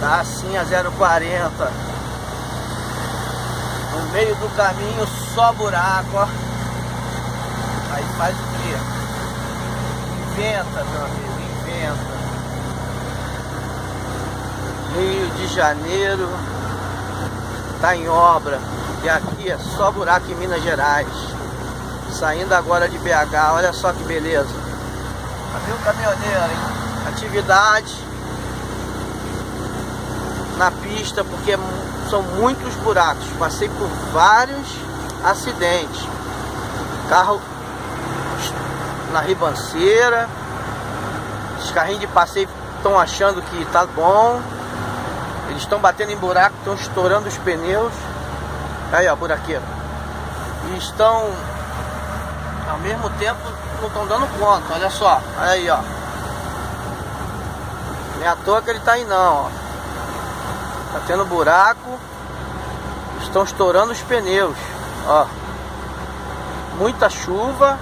Tá assim a 040. No meio do caminho só buraco, ó. Aí faz o quê? Inventa, meu amigo, inventa. Rio de Janeiro tá em obra. E aqui é só buraco em Minas Gerais. Saindo agora de BH, olha só que beleza. Viu caminhoneiro, hein? Atividade na pista porque são muitos buracos. Passei por vários acidentes. Carro na ribanceira. Os carrinhos de passeio estão achando que tá bom. Eles estão batendo em buraco, estão estourando os pneus. Aí, ó, buraqueiro. E estão, ao mesmo tempo, não estão dando conta. Olha só, aí, ó. Nem à toa que ele tá aí, não, ó. Tá tendo buraco. Estão estourando os pneus, ó. Muita chuva.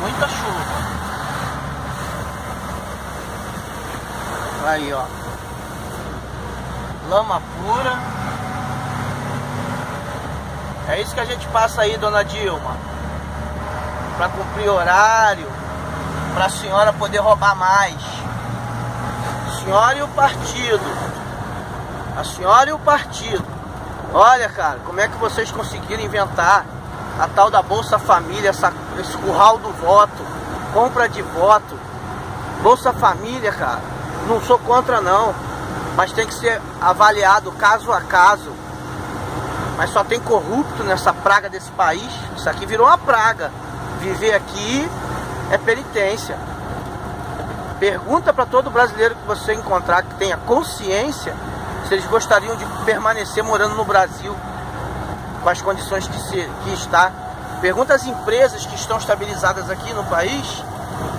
Muita chuva. Aí, ó. Lama pura. É isso que a gente passa aí, dona Dilma. Para cumprir horário, para a senhora poder roubar mais. Senhora e o partido. A senhora e o partido. Olha, cara, como é que vocês conseguiram inventar a tal da Bolsa Família, essa, esse curral do voto, compra de voto. Bolsa Família, cara, não sou contra não, mas tem que ser avaliado caso a caso. Mas só tem corrupto nessa praga desse país. Isso aqui virou uma praga. Viver aqui é penitência. Pergunta para todo brasileiro que você encontrar que tenha consciência se eles gostariam de permanecer morando no Brasil com as condições que, se, que está. Pergunta às empresas que estão estabilizadas aqui no país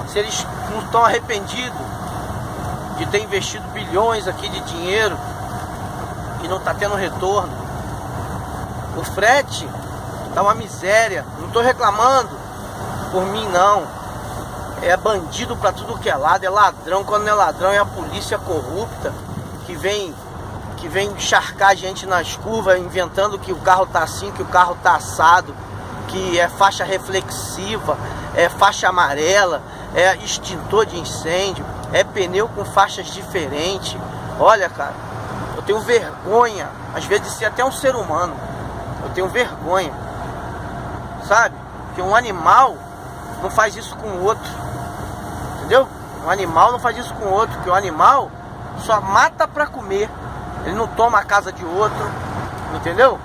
se eles não estão arrependidos de ter investido bilhões aqui de dinheiro e não está tendo retorno. O frete está uma miséria. Não estou reclamando por mim não. É bandido para tudo que é lado, é ladrão. Quando não é ladrão é a polícia corrupta que vem que vem encharcar a gente nas curvas, inventando que o carro tá assim, que o carro tá assado, que é faixa reflexiva, é faixa amarela, é extintor de incêndio, é pneu com faixas diferentes. Olha, cara, eu tenho vergonha, às vezes, de ser até um ser humano. Eu tenho vergonha, sabe? Que um animal não faz isso com o outro? Um animal não faz isso com outro, que o animal só mata para comer. Ele não toma a casa de outro, entendeu?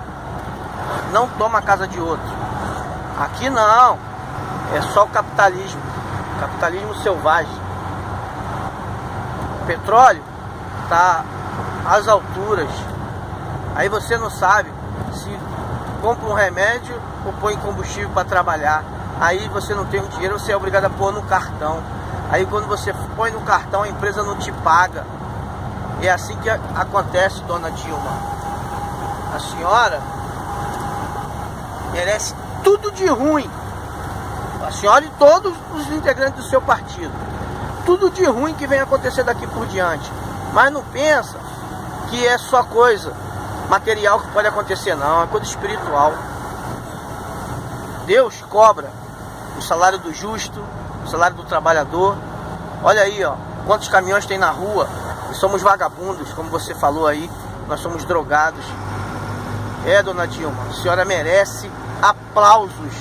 Não toma a casa de outro. Aqui não. É só o capitalismo. Capitalismo selvagem. O petróleo tá às alturas. Aí você não sabe se compra um remédio ou põe combustível para trabalhar. Aí você não tem o dinheiro, você é obrigado a pôr no cartão. Aí quando você põe no cartão, a empresa não te paga. É assim que acontece, dona Dilma. A senhora merece tudo de ruim. A senhora e todos os integrantes do seu partido. Tudo de ruim que vem acontecer daqui por diante. Mas não pensa que é só coisa material que pode acontecer, não. É coisa espiritual. Deus cobra o salário do justo, o salário do trabalhador. Olha aí, ó, quantos caminhões tem na rua somos vagabundos, como você falou aí, nós somos drogados. É, dona Dilma, a senhora merece aplausos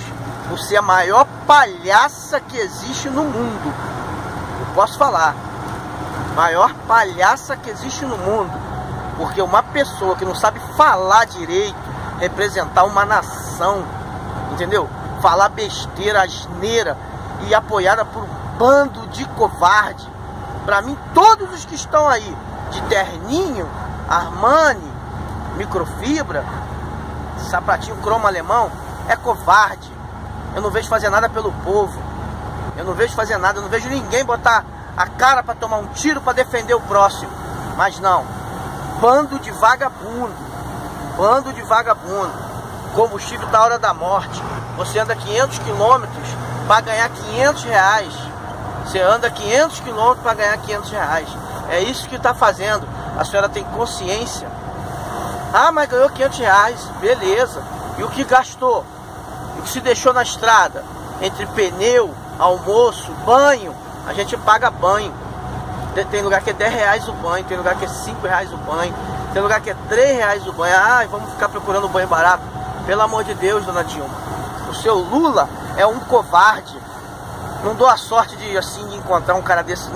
por ser a maior palhaça que existe no mundo. Eu posso falar, maior palhaça que existe no mundo. Porque uma pessoa que não sabe falar direito, representar uma nação, entendeu? Falar besteira, asneira e apoiada por um bando de covarde para mim, todos os que estão aí de terninho, Armani, microfibra, sapatinho cromo alemão, é covarde. Eu não vejo fazer nada pelo povo. Eu não vejo fazer nada, eu não vejo ninguém botar a cara para tomar um tiro para defender o próximo. Mas não. Bando de vagabundo. Bando de vagabundo. Combustível da hora da morte. Você anda 500 quilômetros para ganhar 500 reais. Você anda 500 quilômetros para ganhar 500 reais. É isso que está fazendo. A senhora tem consciência. Ah, mas ganhou 500 reais. Beleza. E o que gastou? O que se deixou na estrada? Entre pneu, almoço, banho. A gente paga banho. Tem lugar que é 10 reais o banho, tem lugar que é 5 reais o banho, tem lugar que é 3 reais o banho. Ah, vamos ficar procurando banho barato. Pelo amor de Deus, dona Dilma. O seu Lula é um covarde. Não dou a sorte de assim de encontrar um cara desse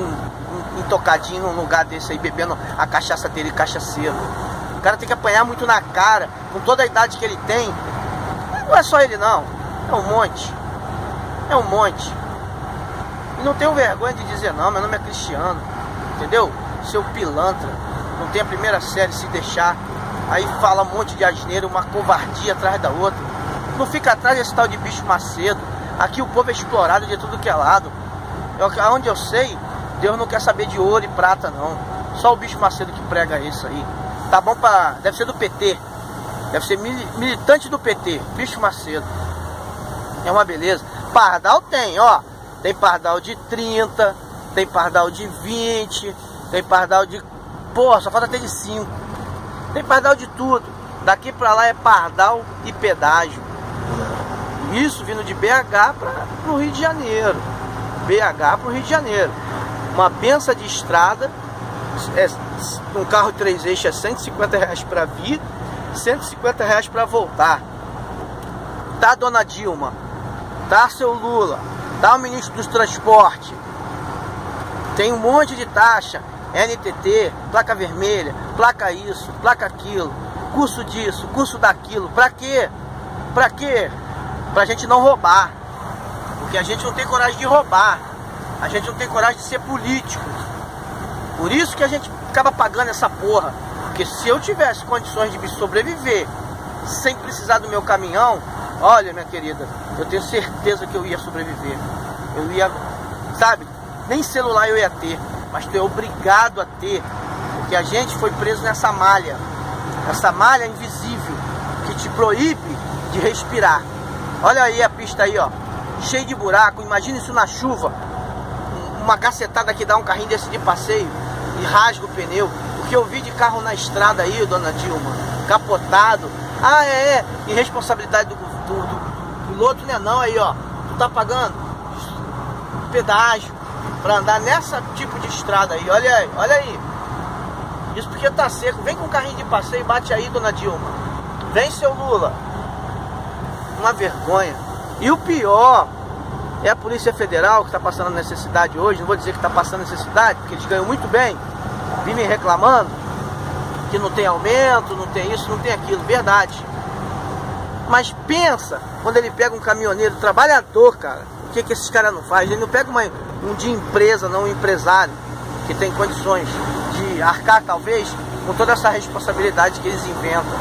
intocadinho num lugar desse aí, bebendo a cachaça dele, cachaceiro. O cara tem que apanhar muito na cara, com toda a idade que ele tem. Não é só ele não, é um monte. É um monte. E não tenho vergonha de dizer não, meu nome é Cristiano. Entendeu? Seu pilantra. Não tem a primeira série se deixar. Aí fala um monte de asneira, uma covardia atrás da outra. Não fica atrás desse tal de bicho Macedo. Aqui o povo é explorado de tudo que é lado. Eu, aonde eu sei, Deus não quer saber de ouro e prata não. Só o bicho Macedo que prega isso aí. Tá bom para Deve ser do PT. Deve ser militante do PT. Bicho Macedo. É uma beleza. Pardal tem, ó. Tem pardal de 30, tem pardal de 20, tem pardal de. Porra, só falta ter de 5. Tem pardal de tudo. Daqui pra lá é pardal e pedágio. Isso vindo de BH para o Rio de Janeiro. BH para o Rio de Janeiro. Uma benção de estrada. É, um carro três eixos é 150 reais para vir, 150 reais para voltar. Tá, dona Dilma? Tá, seu Lula? Tá, o ministro dos Transportes? Tem um monte de taxa, NTT, placa vermelha, placa isso, placa aquilo, curso disso, curso daquilo. Pra quê? Pra quê? Pra gente não roubar. Porque a gente não tem coragem de roubar. A gente não tem coragem de ser político. Por isso que a gente acaba pagando essa porra. Porque se eu tivesse condições de me sobreviver sem precisar do meu caminhão, olha minha querida, eu tenho certeza que eu ia sobreviver. Eu ia, sabe, nem celular eu ia ter, mas tu é obrigado a ter, porque a gente foi preso nessa malha, essa malha invisível que te proíbe de respirar. Olha aí a pista aí, ó, cheio de buraco. Imagina isso na chuva, uma cacetada que dá um carrinho desse de passeio e rasga o pneu. O que eu vi de carro na estrada aí, dona Dilma, capotado. Ah, é, é. irresponsabilidade do, do, do piloto, né? Não, aí, ó, tu tá pagando pedágio para andar nessa tipo de estrada aí. Olha aí, olha aí. Isso porque tá seco. Vem com o carrinho de passeio, bate aí, dona Dilma. Vem, seu Lula. Uma vergonha. E o pior é a Polícia Federal que está passando necessidade hoje. Não vou dizer que está passando necessidade, porque eles ganham muito bem. Vivem reclamando que não tem aumento, não tem isso, não tem aquilo. Verdade. Mas pensa quando ele pega um caminhoneiro trabalhador, cara. O que, que esses caras não fazem? Ele não pega uma, um de empresa, não um empresário, que tem condições de arcar, talvez, com toda essa responsabilidade que eles inventam.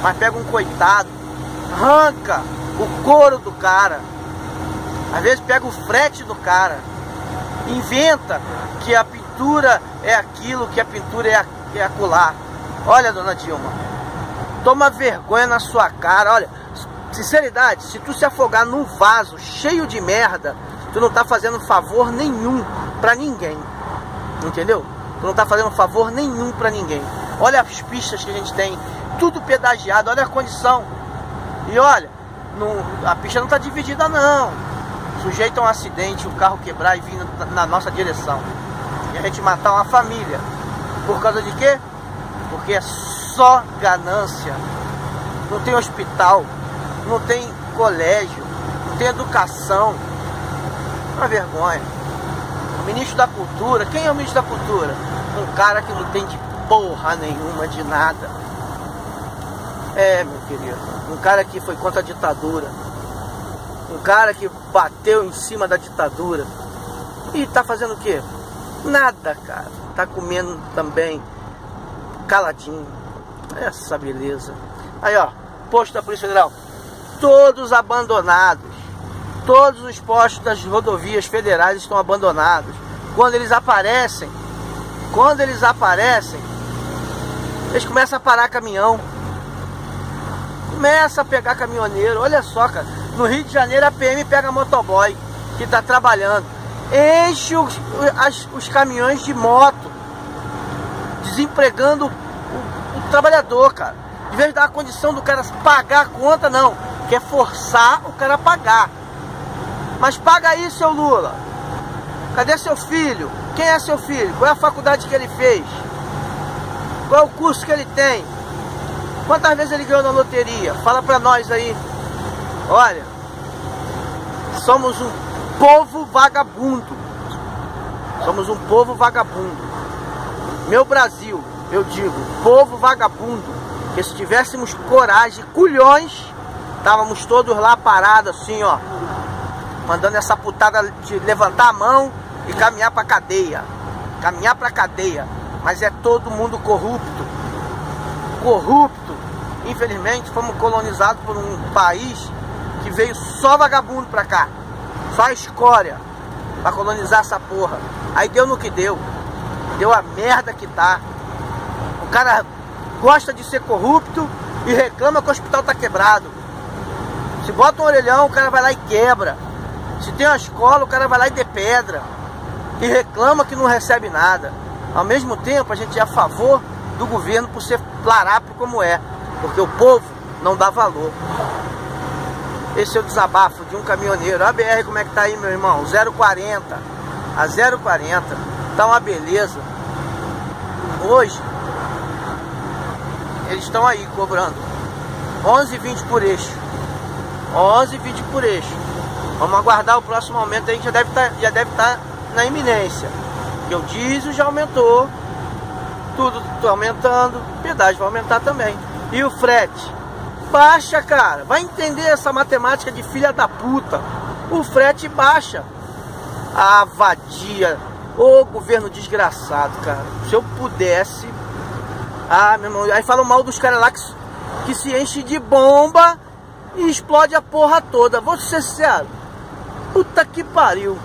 Mas pega um coitado, arranca o couro do cara, às vezes pega o frete do cara, inventa que a pintura é aquilo, que a pintura é, é acular. Olha, dona Dilma, toma vergonha na sua cara, olha, Sinceridade, se tu se afogar num vaso cheio de merda, tu não tá fazendo favor nenhum para ninguém. Entendeu? Tu não tá fazendo favor nenhum para ninguém. Olha as pistas que a gente tem, tudo pedagiado, olha a condição. E olha, não, a pista não tá dividida não. Sujeito a um acidente, o carro quebrar e vir na nossa direção. E a gente matar uma família. Por causa de quê? Porque é só ganância. Não tem hospital, não tem colégio, não tem educação. Uma vergonha. O ministro da Cultura, quem é o ministro da Cultura? Um cara que não tem de porra nenhuma de nada. É, meu querido, um cara que foi contra a ditadura. Um cara que bateu em cima da ditadura. E tá fazendo o quê? Nada, cara. Tá comendo também caladinho. Essa beleza. Aí, ó, posto da Polícia Federal todos abandonados. Todos os postos das rodovias federais estão abandonados. Quando eles aparecem, quando eles aparecem, eles começam a parar caminhão. Começa a pegar caminhoneiro. Olha só, cara. No Rio de Janeiro a PM pega motoboy que está trabalhando. Enche os, as, os caminhões de moto. desempregando o, o, o trabalhador, cara. De vez de dar a condição do cara pagar a conta, não. Quer forçar o cara a pagar. Mas paga aí, seu Lula. Cadê seu filho? Quem é seu filho? Qual é a faculdade que ele fez? Qual é o curso que ele tem? Quantas vezes ele ganhou na loteria? Fala pra nós aí. Olha, somos um povo vagabundo. Somos um povo vagabundo. Meu Brasil, eu digo, povo vagabundo. Que se tivéssemos coragem, culhões, estávamos todos lá parados assim, ó. Mandando essa putada de levantar a mão e caminhar pra cadeia. Caminhar pra cadeia. Mas é todo mundo corrupto. Corrupto. Infelizmente, fomos colonizados por um país que veio só vagabundo pra cá. Só escória pra colonizar essa porra. Aí deu no que deu. Deu a merda que tá. O cara gosta de ser corrupto e reclama que o hospital tá quebrado. Se bota um orelhão, o cara vai lá e quebra. Se tem uma escola, o cara vai lá e de pedra. E reclama que não recebe nada. Ao mesmo tempo, a gente é a favor do governo por ser larápio como é. Porque o povo não dá valor. Esse é o desabafo de um caminhoneiro. A BR como é que tá aí, meu irmão? 040. A 040. Tá uma beleza. Hoje, eles estão aí cobrando 11,20 por eixo. 11,20 por eixo. Vamos aguardar o próximo aumento aí, já deve tá, já deve estar tá na iminência. Porque o diesel já aumentou, tudo está aumentando, pedágio vai aumentar também. E o frete? Baixa, cara. Vai entender essa matemática de filha da puta. O frete baixa. A vadia. Ô governo desgraçado, cara. Se eu pudesse. Ah, meu irmão. Aí falam mal dos caras lá que, que se enche de bomba e explode a porra toda. Vou ser sincero. Puta que pariu.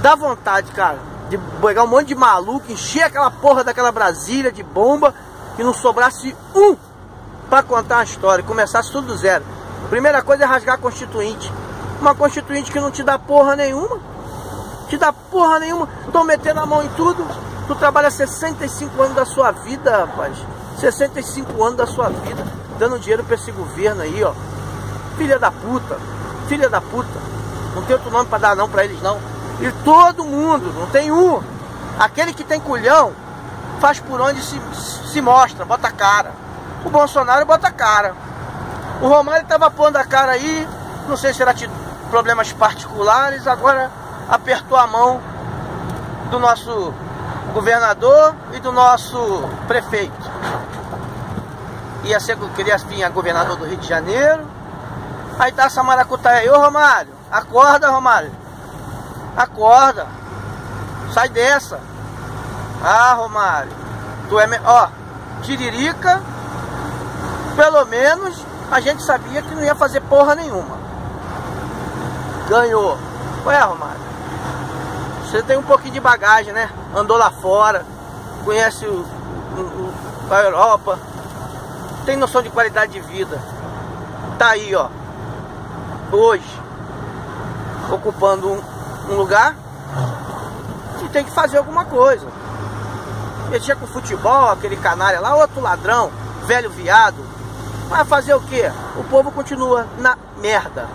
Dá vontade, cara, de pegar um monte de maluco, encher aquela porra daquela Brasília de bomba e não sobrasse um para contar uma história, começasse tudo do zero. Primeira coisa é rasgar a constituinte. Uma constituinte que não te dá porra nenhuma. Te dá porra nenhuma. Tô metendo a mão em tudo. Tu trabalha 65 anos da sua vida, rapaz. 65 anos da sua vida. Dando dinheiro pra esse governo aí, ó. Filha da puta. Filha da puta. Não tem outro nome pra dar não pra eles não. E todo mundo, não tem um. Aquele que tem culhão, faz por onde se, se mostra, bota a cara o Bolsonaro bota a cara. O Romário estava pondo a cara aí, não sei se era problemas particulares, agora apertou a mão do nosso governador e do nosso prefeito. Ia ser, queria vir governador do Rio de Janeiro. Aí tá essa maracutaia aí, ô Romário, acorda Romário. Acorda. Sai dessa. Ah, Romário. Tu é, me... ó, Tiririca pelo menos a gente sabia que não ia fazer porra nenhuma. Ganhou. Ué, Romário, você tem um pouquinho de bagagem, né? Andou lá fora, conhece o, o, a Europa, tem noção de qualidade de vida. Tá aí, ó. Hoje, ocupando um, um lugar e tem que fazer alguma coisa. Mexer com futebol, aquele canalha lá, outro ladrão, velho viado, Vai fazer o que? O povo continua na merda.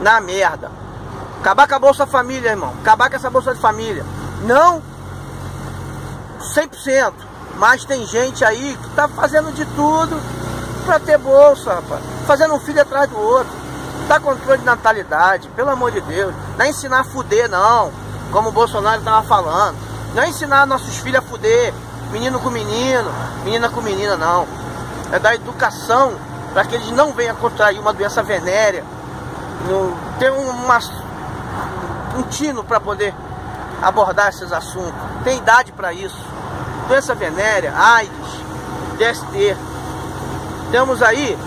Na merda. Acabar com a Bolsa Família, irmão. Acabar com essa Bolsa de Família. Não 100%. Mas tem gente aí que tá fazendo de tudo pra ter bolsa, rapaz. Fazendo um filho atrás do outro. Dá controle de natalidade, pelo amor de Deus. Não é ensinar a fuder, não. Como o Bolsonaro tava falando. Não é ensinar nossos filhos a fuder. Menino com menino, menina com menina, não é da educação para que eles não venham contrair uma doença venérea, ter uma, um tino para poder abordar esses assuntos. Tem idade para isso. Doença venérea, AIDS, DST. Temos aí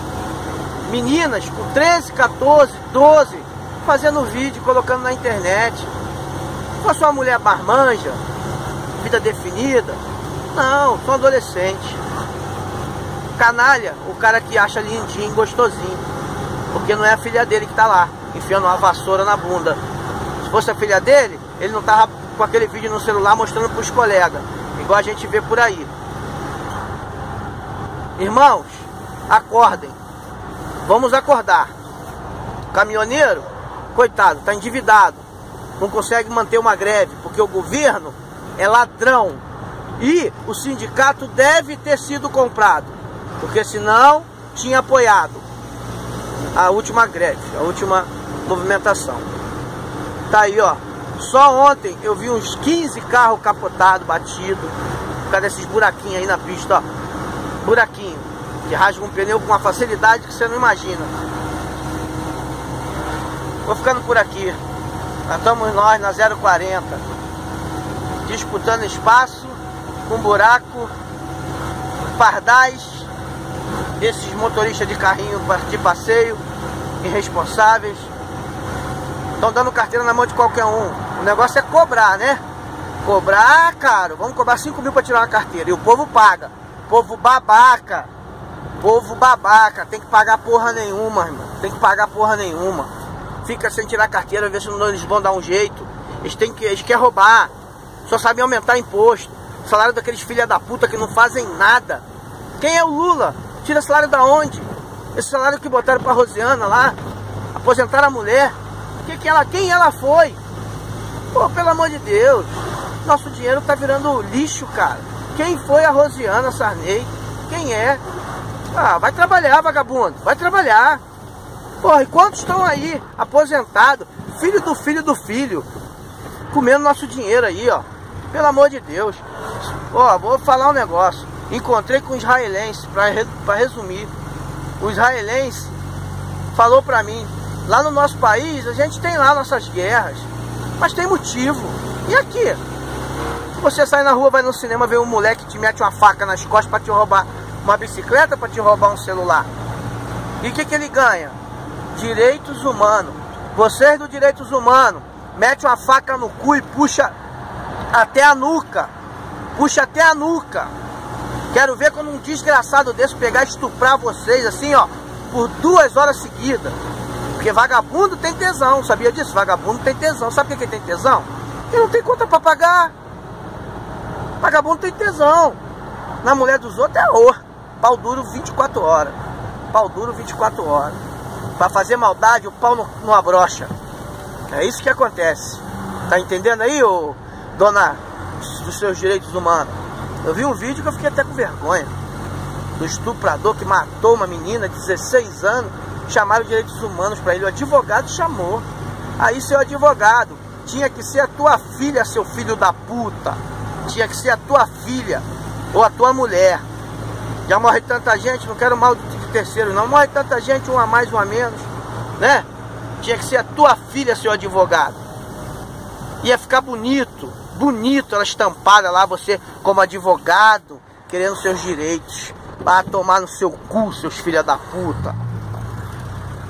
meninas com 13, 14, 12 fazendo vídeo, colocando na internet. Se fosse uma mulher marmanja, vida definida, não, são adolescentes. Canalha, o cara que acha lindinho, gostosinho. Porque não é a filha dele que tá lá, enfiando uma vassoura na bunda. Se fosse a filha dele, ele não tava com aquele vídeo no celular mostrando pros colegas. Igual a gente vê por aí. Irmãos, acordem. Vamos acordar. Caminhoneiro, coitado, está endividado. Não consegue manter uma greve, porque o governo é ladrão. E o sindicato deve ter sido comprado. Porque senão tinha apoiado a última greve, a última movimentação. Tá aí, ó. Só ontem eu vi uns 15 carros capotados, batidos, por causa desses buraquinhos aí na pista, ó. Buraquinho, que rasga um pneu com uma facilidade que você não imagina. Vou ficando por aqui. Já estamos nós na 040, disputando espaço com buraco, pardais, esses motoristas de carrinho de passeio, irresponsáveis, estão dando carteira na mão de qualquer um. O negócio é cobrar, né? Cobrar, caro. Vamos cobrar 5 mil para tirar uma carteira. E o povo paga. Povo babaca. Povo babaca. Tem que pagar porra nenhuma, irmão. Tem que pagar porra nenhuma. Fica sem tirar carteira, ver se não eles vão dar um jeito. Eles, têm que, eles querem roubar. Só sabem aumentar imposto. Salário daqueles filha da puta que não fazem nada. Quem é o Lula? Tira salário da onde? Esse salário que botaram pra Rosiana lá, aposentaram a mulher. Que que ela, quem ela foi? Pô, pelo amor de Deus. Nosso dinheiro tá virando lixo, cara. Quem foi a Rosiana Sarney? Quem é? Ah, vai trabalhar, vagabundo. Vai trabalhar. Porra, e quantos estão aí aposentados? Filho do filho do filho. Comendo nosso dinheiro aí, ó. Pelo amor de Deus. Ó, vou falar um negócio. Encontrei com israelense, para resumir. O israelense falou para mim, lá no nosso país a gente tem lá nossas guerras, mas tem motivo. E aqui? Você sai na rua, vai no cinema, vê um moleque que te mete uma faca nas costas para te roubar uma bicicleta, para te roubar um celular. E o que, que ele ganha? Direitos humanos. Vocês do direitos humanos, mete uma faca no cu e puxa até a nuca. Puxa até a nuca. Quero ver quando um desgraçado desse pegar e estuprar vocês assim, ó, por duas horas seguidas. Porque vagabundo tem tesão, sabia disso? Vagabundo tem tesão. Sabe por que tem tesão? Porque não tem conta pra pagar. Vagabundo tem tesão. Na mulher dos outros é or. Pau duro 24 horas. Pau duro 24 horas. Pra fazer maldade, o pau não, não abrocha. É isso que acontece. Tá entendendo aí, ô, dona dos seus direitos humanos? Eu vi um vídeo que eu fiquei até com vergonha. Do estuprador que matou uma menina de 16 anos. Chamaram direitos humanos para ele. O advogado chamou. Aí, seu advogado, tinha que ser a tua filha, seu filho da puta. Tinha que ser a tua filha ou a tua mulher. Já morre tanta gente, não quero mal de terceiro, não. Morre tanta gente, um a mais, um a menos. Né? Tinha que ser a tua filha, seu advogado. Ia ficar bonito bonito, ela estampada lá, você como advogado, querendo seus direitos. Para tomar no seu cu, seus filha da puta.